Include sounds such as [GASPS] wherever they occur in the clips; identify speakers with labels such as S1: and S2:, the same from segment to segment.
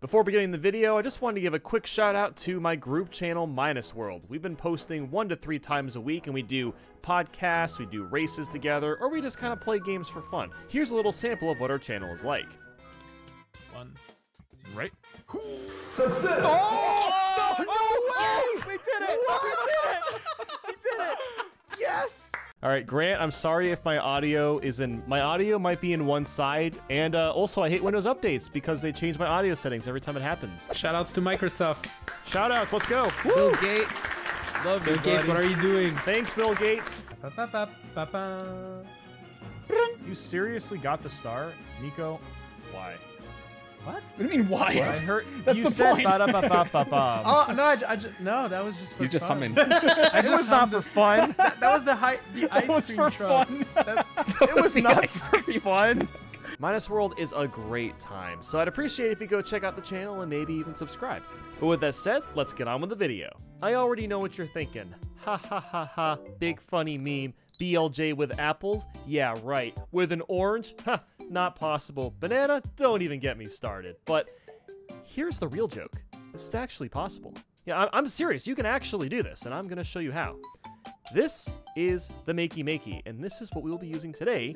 S1: Before beginning the video, I just wanted to give a quick shout out to my group channel, Minus World. We've been posting one to three times a week, and we do podcasts, we do races together, or we just kind of play games for fun. Here's a little sample of what our channel is like.
S2: One.
S1: Right?
S2: Oh!
S1: no Oh, we did it! We did it! We did it! Yes! All right, Grant, I'm sorry if my audio is in. My audio might be in one side, and uh, also I hate Windows updates because they change my audio settings every time it happens.
S2: Shoutouts to Microsoft.
S1: Shout outs, let's go!
S3: Bill Gates. Love
S2: Bill
S3: you,
S2: Gates,
S3: buddy.
S2: what are you doing?
S1: Thanks, Bill Gates. You seriously got the star, Nico? Why?
S2: What?
S3: What do you mean, why?
S1: I heard [LAUGHS]
S3: That's
S1: you
S3: the
S1: said
S3: point.
S1: ba da ba ba ba ba. [LAUGHS]
S2: Oh no! I, ju- I ju- no, that was just for
S3: He's just
S2: fun.
S3: humming. [LAUGHS]
S2: I
S1: it
S2: just
S1: was not
S2: hummed
S1: for
S2: it.
S1: fun.
S2: That, that was the high, the ice
S3: That was
S2: cream
S3: for
S2: truck.
S3: fun.
S2: That-
S1: it was
S3: the
S1: not
S3: ice
S1: for fun. Minus World is a great time, so I'd appreciate if you go check out the channel and maybe even subscribe. But with that said, let's get on with the video. I already know what you're thinking. Ha ha ha ha, big funny meme. BLJ with apples? Yeah, right. With an orange? Ha, not possible. Banana? Don't even get me started. But here's the real joke. This is actually possible. Yeah, I'm serious. You can actually do this, and I'm going to show you how. This is the Makey Makey, and this is what we will be using today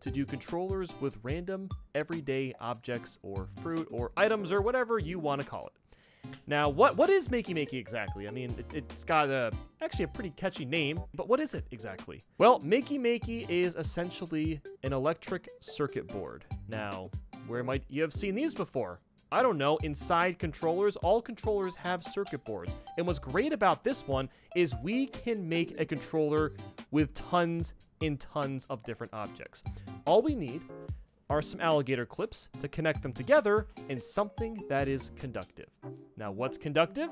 S1: to do controllers with random everyday objects or fruit or items or whatever you want to call it. Now, what what is Makey Makey exactly? I mean, it, it's got a actually a pretty catchy name, but what is it exactly? Well, Makey Makey is essentially an electric circuit board. Now, where might you have seen these before? I don't know, inside controllers, all controllers have circuit boards. And what's great about this one is we can make a controller with tons and tons of different objects. All we need are some alligator clips to connect them together and something that is conductive. Now, what's conductive?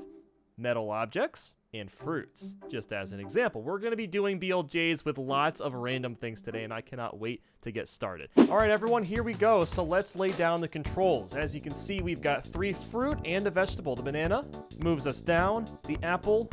S1: Metal objects and fruits. Just as an example, we're going to be doing BLJs with lots of random things today, and I cannot wait to get started. All right, everyone, here we go. So let's lay down the controls. As you can see, we've got three fruit and a vegetable. The banana moves us down. The apple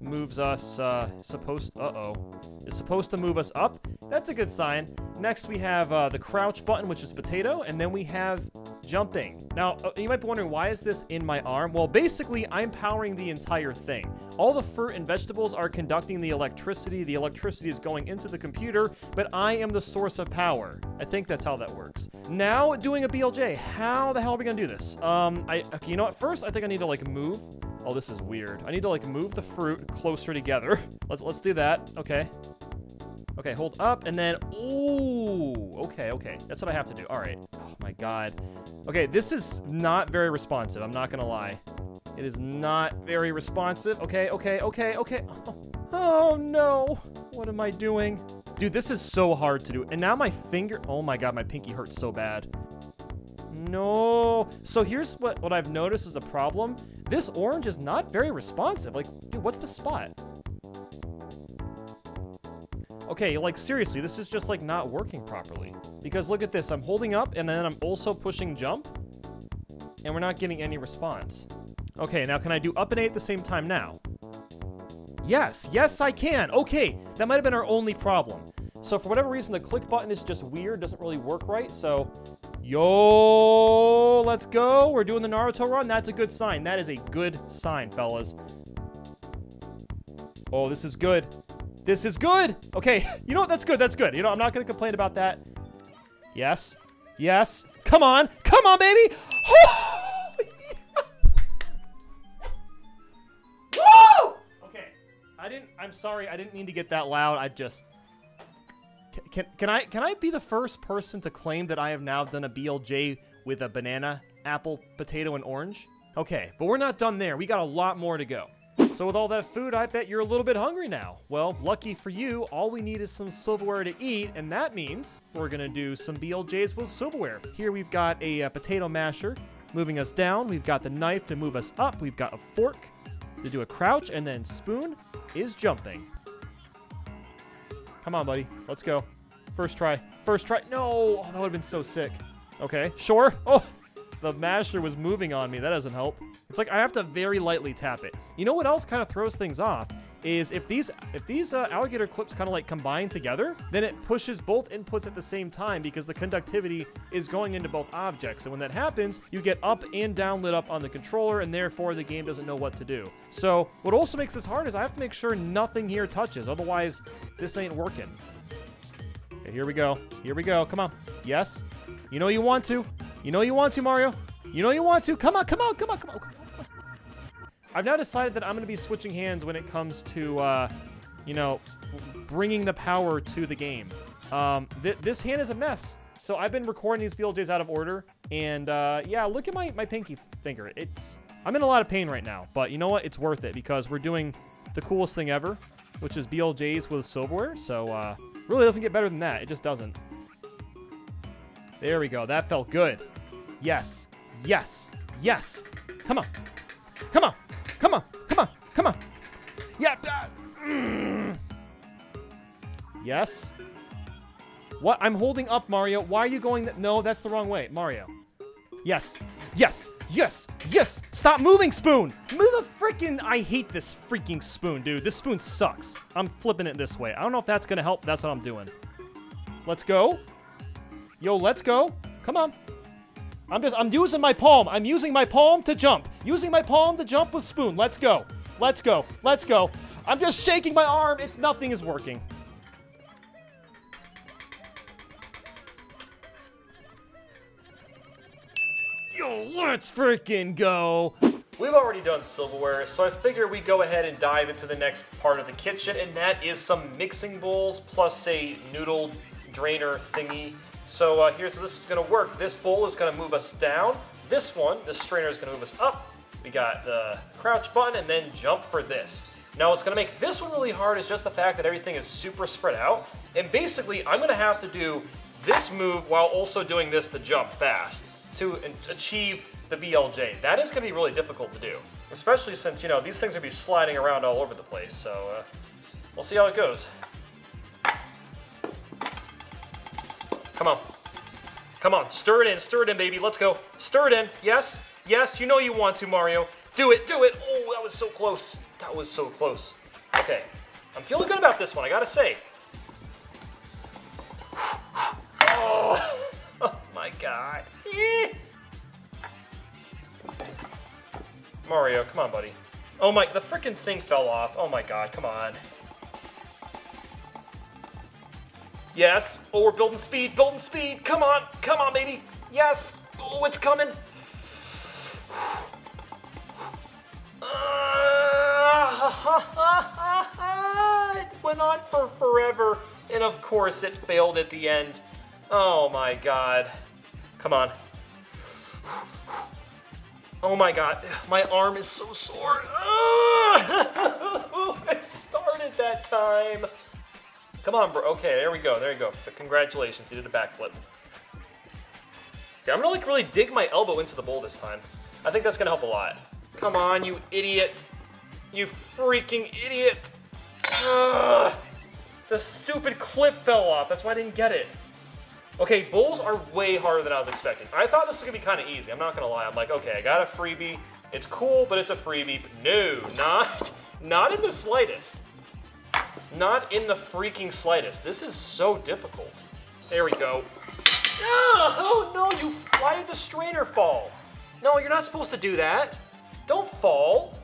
S1: moves us, uh, supposed, uh-oh, is supposed to move us up. That's a good sign. Next, we have uh, the crouch button, which is potato, and then we have jumping. Now, uh, you might be wondering, why is this in my arm? Well, basically, I'm powering the entire thing. All the fruit and vegetables are conducting the electricity. The electricity is going into the computer, but I am the source of power. I think that's how that works. Now, doing a BLJ. How the hell are we gonna do this? Um, I, okay, you know what? First, I think I need to, like, move. Oh, this is weird. I need to, like, move the fruit closer together. [LAUGHS] let's, let's do that. Okay. Okay, hold up, and then, ooh, okay, okay. That's what I have to do. All right. Oh, my God. Okay, this is not very responsive. I'm not gonna lie. It is not very responsive. Okay, okay, okay, okay. Oh, [LAUGHS] oh, no. What am I doing? Dude, this is so hard to do. And now my finger, oh my God, my pinky hurts so bad. No. So here's what, what I've noticed is a problem. This orange is not very responsive. Like, dude, what's the spot? Okay, like seriously, this is just like not working properly. Because look at this, I'm holding up and then I'm also pushing jump. And we're not getting any response. Okay, now can I do up and A at the same time now? Yes, yes I can. Okay, that might have been our only problem. So for whatever reason, the click button is just weird, doesn't really work right. So, yo, let's go. We're doing the Naruto run. That's a good sign. That is a good sign, fellas. Oh, this is good. This is good. Okay, you know what? That's good. That's good. You know, I'm not going to complain about that. Yes. Yes. Come on. Come on, baby. [GASPS] Woo! Okay. I didn't I'm sorry. I didn't mean to get that loud. I just can can I can I be the first person to claim that I have now done a BLJ with a banana, apple, potato and orange? Okay, but we're not done there. We got a lot more to go. So with all that food, I bet you're a little bit hungry now. Well, lucky for you, all we need is some silverware to eat, and that means we're gonna do some BLJs with silverware. Here we've got a, uh potato masher moving us down. We've got the knife to move us up. We've got a fork to do a crouch, and then spoon is jumping. Come on, buddy. Let's go. First try. First try. No! Oh, that would have been so sick. Okay, sure. Oh, the masher was moving on me. That doesn't help. It's like I have to very lightly tap it. You know what else kind of throws things off is if these if these uh, alligator clips kind of like combine together, then it pushes both inputs at the same time because the conductivity is going into both objects. And when that happens, you get up and down lit up on the controller, and therefore the game doesn't know what to do. So what also makes this hard is I have to make sure nothing here touches, otherwise this ain't working. Okay, here we go. Here we go. Come on. Yes. You know you want to. You know you want to, Mario. You know you want to. Come on, come on, come on, come on. I've now decided that I'm going to be switching hands when it comes to, uh, you know, bringing the power to the game. Um, th this hand is a mess. So I've been recording these BLJs out of order. And, uh, yeah, look at my, my pinky finger. It's... I'm in a lot of pain right now. But you know what? It's worth it because we're doing the coolest thing ever, which is BLJs with silverware. So, uh, really doesn't get better than that. It just doesn't. There we go. That felt good. Yes. Yes. Yes. Come on. Come on. Come on. Come on. Come on. Yeah. uh, mm. Yes. What? I'm holding up, Mario. Why are you going that? No, that's the wrong way. Mario. Yes. Yes. Yes. Yes. Stop moving, spoon. Move the freaking. I hate this freaking spoon, dude. This spoon sucks. I'm flipping it this way. I don't know if that's going to help. That's what I'm doing. Let's go. Yo, let's go. Come on. I'm just, I'm using my palm. I'm using my palm to jump. Using my palm to jump with spoon. Let's go. Let's go. Let's go. I'm just shaking my arm. It's nothing is working. Yo, let's freaking go. We've already done silverware, so I figure we go ahead and dive into the next part of the kitchen, and that is some mixing bowls plus a noodle drainer thingy. So uh, here's how this is gonna work. This bowl is gonna move us down. This one, this strainer is gonna move us up. We got the crouch button and then jump for this. Now what's gonna make this one really hard is just the fact that everything is super spread out. And basically, I'm gonna have to do this move while also doing this to jump fast to achieve the BLJ. That is gonna be really difficult to do, especially since, you know, these things are gonna be sliding around all over the place. So uh, we'll see how it goes. Come on. Come on, stir it in, stir it in, baby. Let's go. Stir it in. Yes, yes, you know you want to, Mario. Do it, do it. Oh, that was so close. That was so close. Okay, I'm feeling good about this one, I gotta say. Oh, oh [LAUGHS] my god. Mario, come on, buddy. Oh my, the freaking thing fell off. Oh my god, come on. Yes. Oh, we're building speed, building speed. Come on, come on, baby. Yes. Oh, it's coming. [SIGHS] it went on for forever, and of course it failed at the end. Oh my god. Come on. Oh my god, my arm is so sore. [LAUGHS] I started that time. Come on, bro. Okay, there we go. There you go. Congratulations, you did a backflip. Okay, I'm gonna like really dig my elbow into the bowl this time. I think that's gonna help a lot. Come on, you idiot. You freaking idiot. Ugh. The stupid clip fell off. That's why I didn't get it. Okay, bowls are way harder than I was expecting. I thought this was gonna be kind of easy. I'm not gonna lie. I'm like, okay, I got a freebie. It's cool, but it's a freebie. No, not, not in the slightest. Not in the freaking slightest. This is so difficult. There we go. Ah, oh no, you, why did the strainer fall? No, you're not supposed to do that. Don't fall.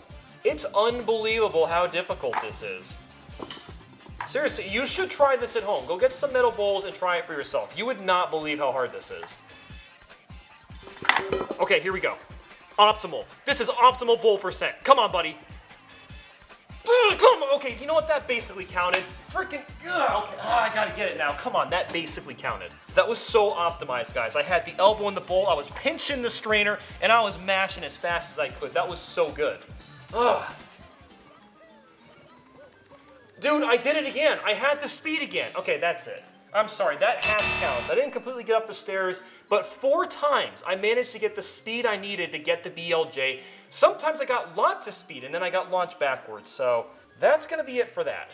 S1: It's unbelievable how difficult this is. Seriously, you should try this at home. Go get some metal bowls and try it for yourself. You would not believe how hard this is. Okay, here we go. Optimal. This is optimal bowl percent. Come on, buddy. Okay, you know what? That basically counted. Freaking. Ugh, okay. Oh, I gotta get it now. Come on, that basically counted. That was so optimized, guys. I had the elbow in the bowl. I was pinching the strainer, and I was mashing as fast as I could. That was so good. Ugh. Dude, I did it again. I had the speed again. Okay, that's it. I'm sorry, that half counts. I didn't completely get up the stairs, but four times I managed to get the speed I needed to get the BLJ. Sometimes I got lots of speed, and then I got launched backwards, so that's gonna be it for that.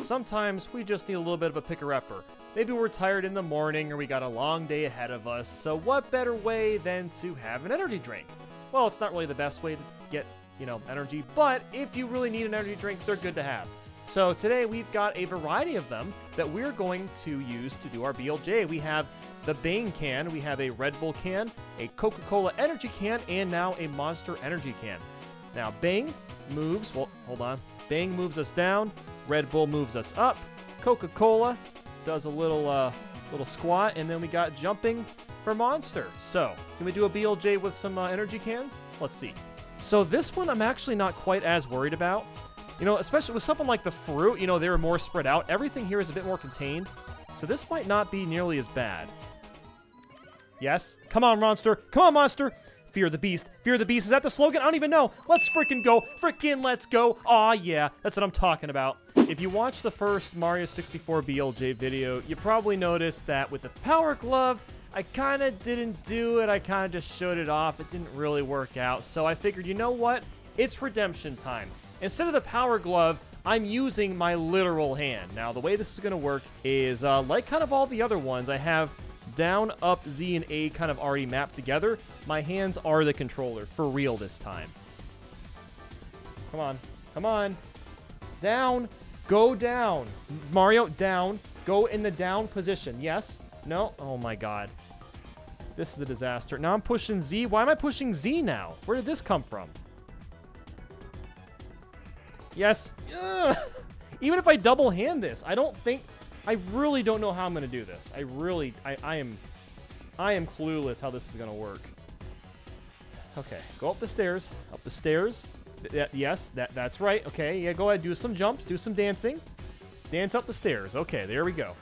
S1: Sometimes we just need a little bit of a picker-upper. maybe we're tired in the morning or we got a long day ahead of us. So what better way than to have an energy drink? Well, it's not really the best way to get, you know, energy, but if you really need an energy drink, they're good to have. So today we've got a variety of them that we're going to use to do our BLJ. We have the Bang can, we have a Red Bull can, a Coca-Cola energy can, and now a Monster energy can. Now Bang moves, well, hold on. Bang moves us down, Red Bull moves us up, Coca-Cola does a little uh, little squat, and then we got jumping for Monster. So, can we do a BLJ with some uh, energy cans? Let's see. So this one I'm actually not quite as worried about. You know, especially with something like the fruit, you know, they were more spread out. Everything here is a bit more contained. So this might not be nearly as bad. Yes? Come on, Monster. Come on, Monster. Fear the Beast. Fear the Beast. Is that the slogan? I don't even know. Let's freaking go. Freaking let's go. Aw, yeah. That's what I'm talking about. If you watch the first Mario 64 BLJ video, you probably noticed that with the Power Glove, I kind of didn't do it. I kind of just showed it off. It didn't really work out. So I figured, you know what? It's redemption time. Instead of the Power Glove, I'm using my literal hand. Now, the way this is going to work is, uh, like kind of all the other ones, I have down, up, Z, and A kind of already mapped together. My hands are the controller, for real this time. Come on. Come on. Down. Go down. Mario, down. Go in the down position. Yes? No? Oh my god. This is a disaster. Now I'm pushing Z. Why am I pushing Z now? Where did this come from? Yes. Ugh. Even if I double hand this, I don't think... I really don't know how I'm going to do this. I really... I, I am... I am clueless how this is going to work. Okay, go up the stairs. Up the stairs. Th yes, that that's right. Okay, yeah, go ahead. Do some jumps. Do some dancing. Dance up the stairs. Okay, there we go.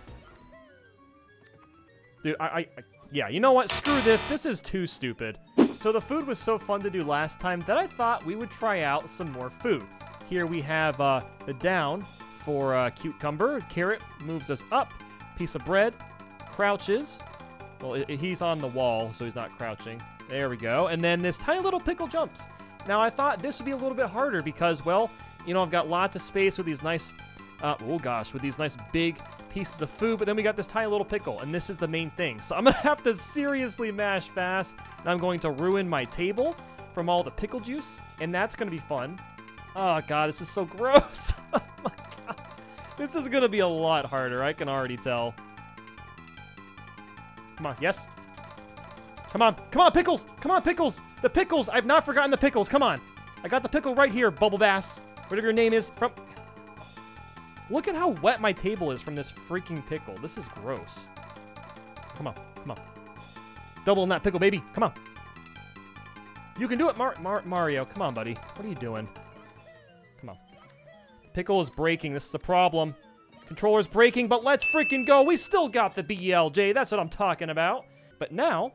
S1: Dude, I, I, I, yeah, you know what? Screw this. This is too stupid. So the food was so fun to do last time that I thought we would try out some more food. Here we have uh, the down for uh, cucumber. Carrot moves us up. Piece of bread. Crouches. Well, it, he's on the wall, so he's not crouching. There we go. And then this tiny little pickle jumps. Now, I thought this would be a little bit harder because, well, you know, I've got lots of space with these nice, uh, oh gosh, with these nice big pieces of food, but then we got this tiny little pickle, and this is the main thing. So I'm [LAUGHS] to have to seriously mash fast, and I'm going to ruin my table from all the pickle juice, and that's to be fun. Oh, God, this is so gross. [LAUGHS] oh, my God. This is to be a lot harder, I can already tell. Come on, yes? Come on, come on, pickles! Come on, pickles! The pickles! I've not forgotten the pickles, come on! I got the pickle right here, Bubble Bass. Whatever your name is. From... Look at how wet my table is from this freaking pickle. This is gross. Come on, come on. Double in that pickle, baby. Come on. You can do it, Mar Mar Mario. Come on, buddy. What are you doing? Pickle is breaking. This is a problem. Controller's breaking, but let's freaking go. We still got the BLJ. That's what I'm talking about. But now,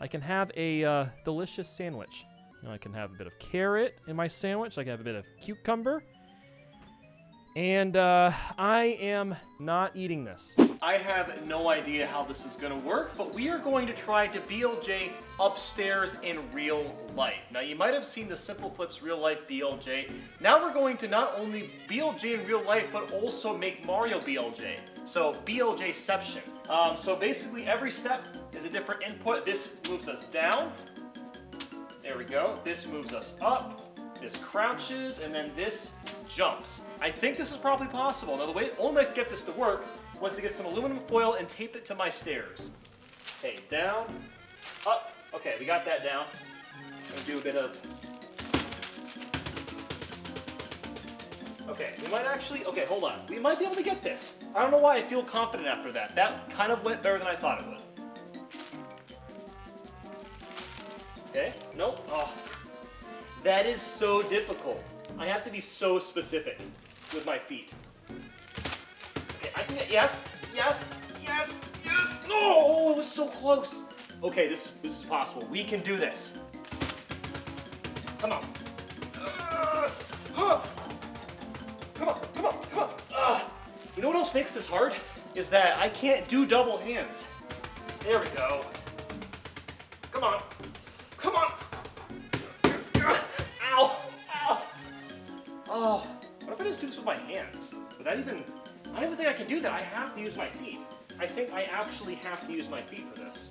S1: I can have a uh, delicious sandwich. You know, I can have a bit of carrot in my sandwich. I can have a bit of cucumber. And uh, I am not eating this. I have no idea how this is going to work, but we are going to try to BLJ upstairs in real life. Now, you might have seen the Simple Flips real life BLJ. Now we're going to not only BLJ in real life, but also make Mario BLJ. So, BLJception. Um, so basically, every step is a different input. This moves us down. There we go. This moves us up. This crouches, and then this jumps. I think this is probably possible. Now, the way only way I could get this to work was to get some aluminum foil and tape it to my stairs. Okay, down, up. Okay, we got that down. Do a bit of... Okay, we might actually... Okay, hold on. We might be able to get this. I don't know why I feel confident after that. That kind of went better than I thought it would. Okay, nope. Oh, that is so difficult. I have to be so specific with my feet. Okay, I can get, yes, yes, yes, yes, no, it was so close. Okay, this, this is possible. We can do this. Come on. Uh, huh. Come on, come on, come on. Uh, you know what else makes this hard? Is that I can't do double hands. There we go. Would that even... I don't even think I can do that. I have to use my feet. I think I actually have to use my feet for this.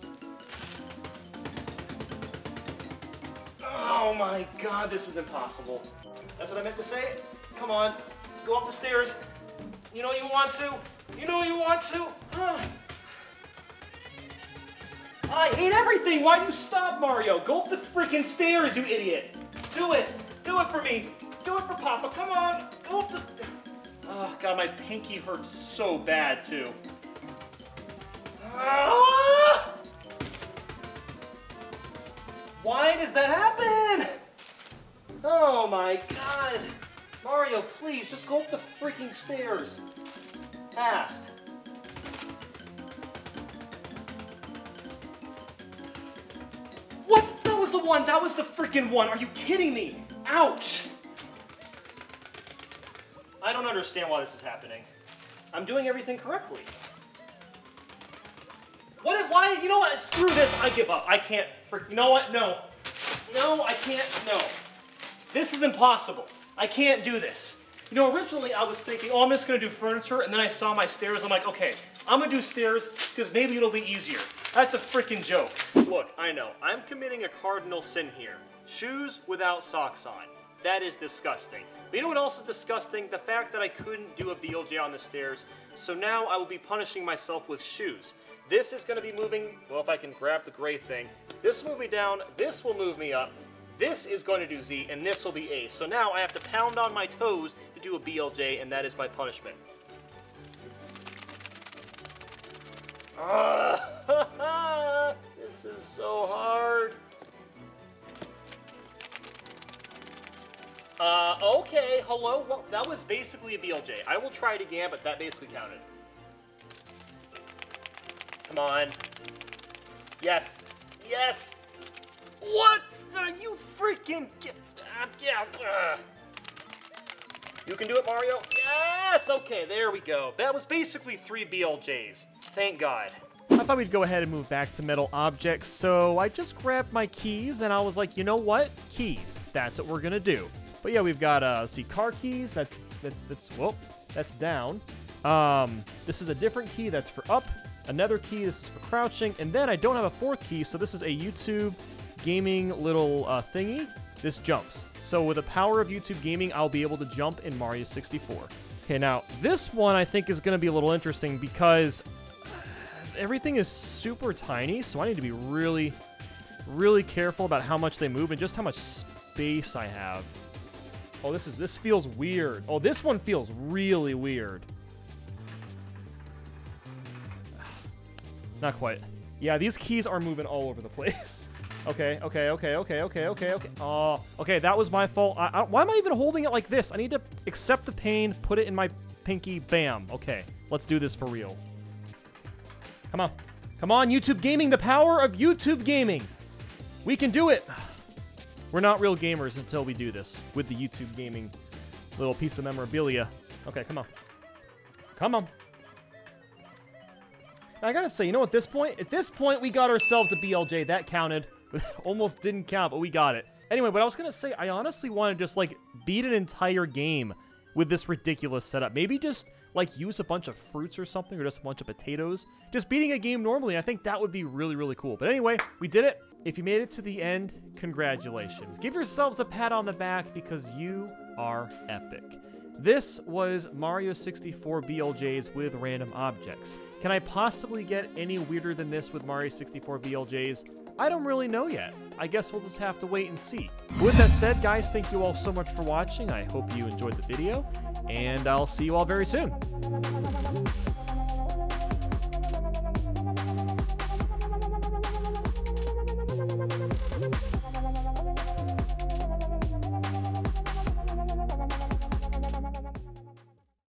S1: Oh my god, this is impossible. That's what I meant to say? Come on, go up the stairs. You know you want to. You know you want to. [SIGHS] I hate everything. Why do you stop, Mario? Go up the freaking stairs, you idiot. Do it. Do it for me. Do it for Papa. Come on. Go up the. Oh, God, my pinky hurts so bad, too. Ah! Why does that happen? Oh my god. Mario, please, just go up the freaking stairs. Fast. What? That was the one. That was the freaking one. Are you kidding me? Ouch. I don't understand why this is happening. I'm doing everything correctly. What if, why, you know what, screw this, I give up. I can't, frick, you know what, no. No, I can't, no. This is impossible. I can't do this. You know, originally I was thinking, oh, I'm just gonna do furniture, and then I saw my stairs, I'm like, okay, I'm gonna do stairs, because maybe it'll be easier. That's a freaking joke. Look, I know, I'm committing a cardinal sin here. Shoes without socks on. That is disgusting. But you know what else is disgusting? The fact that I couldn't do a BLJ on the stairs. So now I will be punishing myself with shoes. This is going to be moving, well, if I can grab the gray thing. This will move me down, this will move me up. This is going to do Z, and this will be A. So now I have to pound on my toes to do a BLJ, and that is my punishment. Ah, [LAUGHS] this is so hard. Uh, okay, hello. Well, that was basically a BLJ. I will try it again, but that basically counted. Come on. Yes. Yes. What? You freaking... Get, uh, yeah. Uh. You can do it, Mario? Yes! Okay, there we go. That was basically three BLJs. Thank God. I thought we'd go ahead and move back to metal objects, so I just grabbed my keys and I was like, you know what? Keys. That's what we're gonna do. But yeah, we've got, uh, see, car keys. That's, that's, that's, whoa, that's down. Um, this is a different key that's for up. Another key, this is for crouching. And then I don't have a fourth key, so this is a YouTube gaming little uh, thingy. This jumps. So with the power of YouTube gaming, I'll be able to jump in Mario 64. Okay, now this one I think is going to be a little interesting because everything is super tiny, so I need to be really, really careful about how much they move and just how much space I have. Oh, this is this feels weird. Oh, this one feels really weird. [SIGHS] Not quite. Yeah, these keys are moving all over the place. [LAUGHS] Okay, okay, okay, okay, okay, okay, okay. Oh, okay, that was my fault. I, I, why am I even holding it like this? I need to accept the pain, put it in my pinky, bam. Okay, let's do this for real. Come on. Come on, YouTube Gaming, the power of YouTube Gaming. We can do it. We're not real gamers until we do this with the YouTube Gaming little piece of memorabilia. Okay, come on. Come on. I gotta say, you know, at this point, at this point, we got ourselves a BLJ. That counted. [LAUGHS] Almost didn't count, but we got it. Anyway, what I was gonna say, I honestly want to just, like, beat an entire game with this ridiculous setup. Maybe just, like, use a bunch of fruits or something, or just a bunch of potatoes. Just beating a game normally, I think that would be really, really cool. But anyway, we did it. If you made it to the end, congratulations. Give yourselves a pat on the back because you are epic. This was Mario 64 BLJs with random objects. Can I possibly get any weirder than this with Mario 64 BLJs? I don't really know yet. I guess we'll just have to wait and see. With that said, guys, thank you all so much for watching. I hope you enjoyed the video, and I'll see you all very soon.